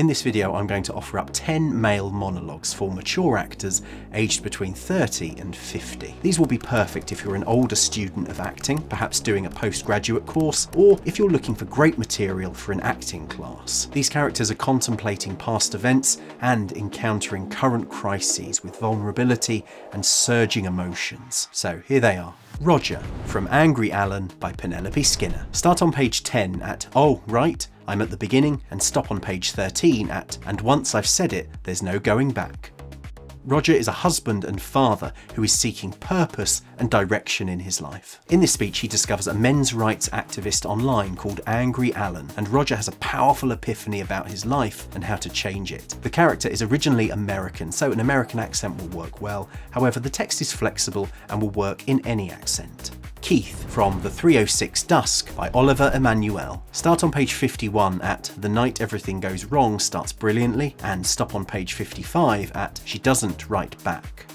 In this video, I'm going to offer up 10 male monologues for mature actors aged between 30 and 50. These will be perfect if you're an older student of acting, perhaps doing a postgraduate course, or if you're looking for great material for an acting class. These characters are contemplating past events and encountering current crises with vulnerability and surging emotions. So here they are. Roger from Angry Alan by Penelope Skinner. Start on page 10 at Oh, right, I'm at the beginning and stop on page 13 at And once I've said it, there's no going back. Roger is a husband and father who is seeking purpose and direction in his life. In this speech, he discovers a men's rights activist online called Angry Alan, and Roger has a powerful epiphany about his life and how to change it. The character is originally American, so an American accent will work well. However, the text is flexible and will work in any accent. Keith from The 306 Dusk by Oliver Emanuel. Start on page 51 at The Night Everything Goes Wrong starts brilliantly, and stop on page 55 at She Doesn't Write Back.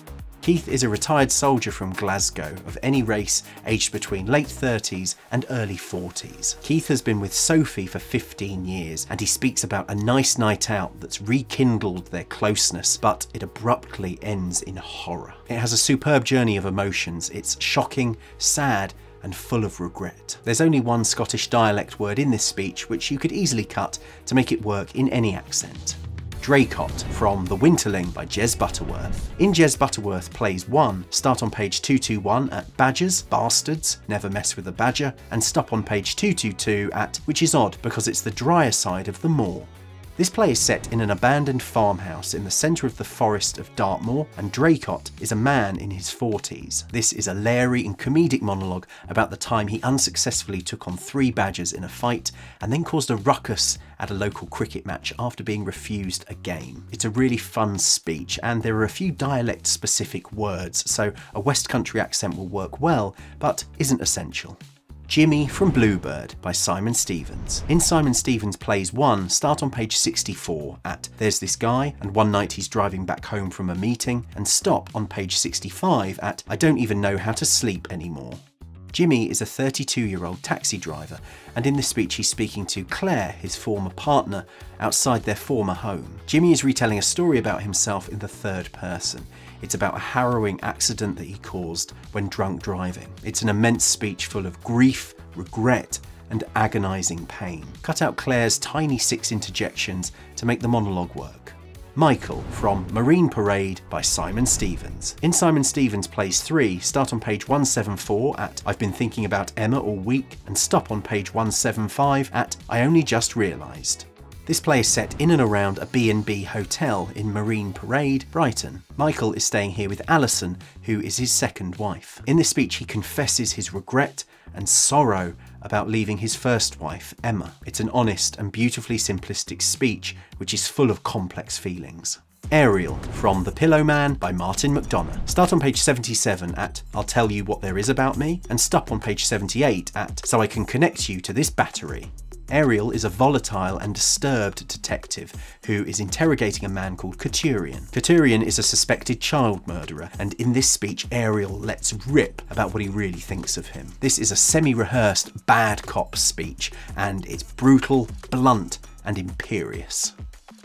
Keith is a retired soldier from Glasgow of any race aged between late 30s and early 40s. Keith has been with Sophie for 15 years and he speaks about a nice night out that's rekindled their closeness, but it abruptly ends in horror. It has a superb journey of emotions. It's shocking, sad, and full of regret. There's only one Scottish dialect word in this speech, which you could easily cut to make it work in any accent. Draycott from The Winterling by Jez Butterworth. In Jez Butterworth Plays 1, start on page 221 at Badgers, Bastards, Never Mess with a Badger, and stop on page 222 at Which is odd because it's the drier side of the moor. This play is set in an abandoned farmhouse in the centre of the forest of Dartmoor, and Draycott is a man in his 40s. This is a leery and comedic monologue about the time he unsuccessfully took on three badgers in a fight and then caused a ruckus at a local cricket match after being refused a game. It's a really fun speech, and there are a few dialect specific words, so a West Country accent will work well, but isn't essential. Jimmy from Bluebird by Simon Stephens. In Simon Stephens Plays 1, start on page 64 at There's this guy, and one night he's driving back home from a meeting, and stop on page 65 at I don't even know how to sleep anymore. Jimmy is a 32 year old taxi driver, and in this speech he's speaking to Claire, his former partner, outside their former home. Jimmy is retelling a story about himself in the third person. It's about a harrowing accident that he caused when drunk driving. It's an immense speech full of grief, regret, and agonising pain. Cut out Claire's tiny six interjections to make the monologue work. Michael from Marine Parade by Simon Stephens. In Simon Stephens Plays 3, start on page 174 at I've been thinking about Emma all week and stop on page 175 at I only just realised. This play is set in and around a B&B hotel in Marine Parade, Brighton. Michael is staying here with Alison, who is his second wife. In this speech, he confesses his regret and sorrow about leaving his first wife, Emma. It's an honest and beautifully simplistic speech, which is full of complex feelings. Ariel from The Pillowman by Martin McDonagh. Start on page 77 at I'll tell you what there is about me, and stop on page 78 at So I can connect you to this battery. Ariel is a volatile and disturbed detective who is interrogating a man called Katurian. Katurian is a suspected child murderer, and in this speech, Ariel lets rip about what he really thinks of him. This is a semi rehearsed bad cop speech, and it's brutal, blunt, and imperious.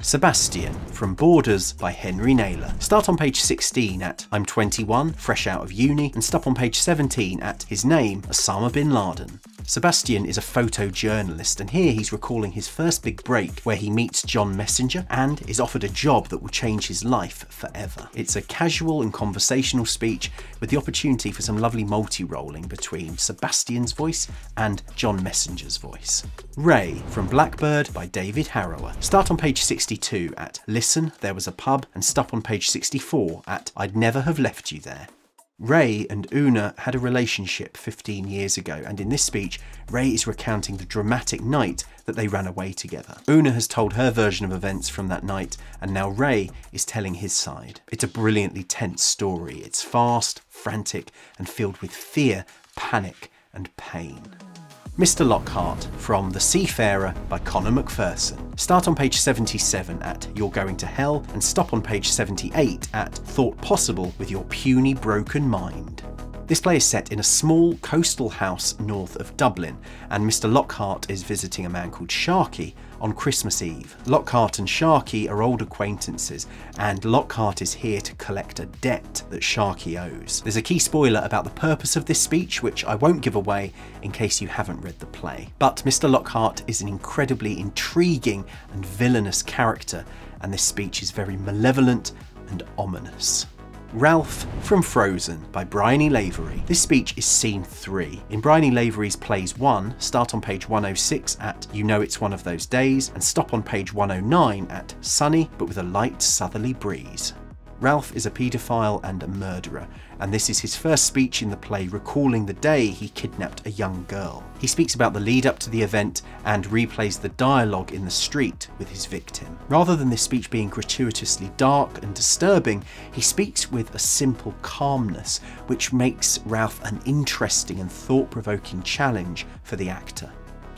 Sebastian from Borders by Henry Naylor. Start on page 16 at I'm 21, fresh out of uni, and stop on page 17 at his name, Osama bin Laden. Sebastian is a photojournalist, and here he's recalling his first big break where he meets John Messenger and is offered a job that will change his life forever. It's a casual and conversational speech with the opportunity for some lovely multi rolling between Sebastian's voice and John Messenger's voice. Ray from Blackbird by David Harrower. Start on page 62 at Listen, there was a pub, and stop on page 64 at I'd never have left you there. Ray and Una had a relationship 15 years ago, and in this speech, Ray is recounting the dramatic night that they ran away together. Una has told her version of events from that night, and now Ray is telling his side. It's a brilliantly tense story. It's fast, frantic, and filled with fear, panic, and pain. Mr. Lockhart from The Seafarer by Conor McPherson. Start on page 77 at You're Going to Hell and stop on page 78 at Thought Possible with Your Puny Broken Mind. This play is set in a small coastal house north of Dublin, and Mr. Lockhart is visiting a man called Sharkey on Christmas Eve. Lockhart and Sharkey are old acquaintances, and Lockhart is here to collect a debt that Sharkey owes. There's a key spoiler about the purpose of this speech, which I won't give away in case you haven't read the play. But Mr. Lockhart is an incredibly intriguing and villainous character, and this speech is very malevolent and ominous. Ralph from Frozen by Bryony Lavery. This speech is scene 3. In Bryony Lavery's plays 1, start on page 106 at You Know It's One of Those Days and stop on page 109 at Sunny but with a light southerly breeze. Ralph is a paedophile and a murderer, and this is his first speech in the play recalling the day he kidnapped a young girl. He speaks about the lead up to the event and replays the dialogue in the street with his victim. Rather than this speech being gratuitously dark and disturbing, he speaks with a simple calmness, which makes Ralph an interesting and thought provoking challenge for the actor.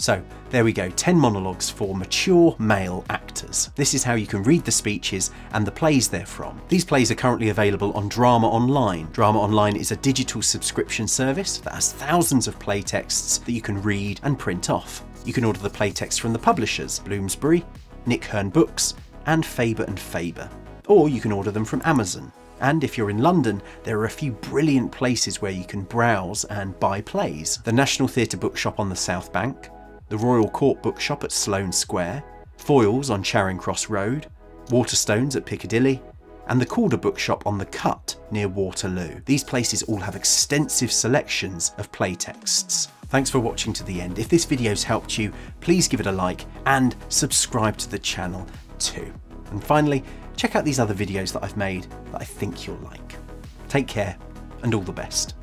So there we go, 10 monologues for mature male actors. This is how you can read the speeches and the plays they're from. These plays are currently available on Drama Online. Drama Online is a digital subscription service that has thousands of play texts that you can read and print off. You can order the playtext from the publishers, Bloomsbury, Nick Hern Books, and Faber and Faber. Or you can order them from Amazon. And if you're in London, there are a few brilliant places where you can browse and buy plays. The National Theatre Bookshop on the South Bank, the Royal Court Bookshop at Sloane Square, Foyles on Charing Cross Road, Waterstones at Piccadilly, and the Calder Bookshop on the Cut near Waterloo. These places all have extensive selections of playtexts. Thanks for watching to the end. If this video's helped you, please give it a like and subscribe to the channel too. And finally, check out these other videos that I've made that I think you'll like. Take care and all the best.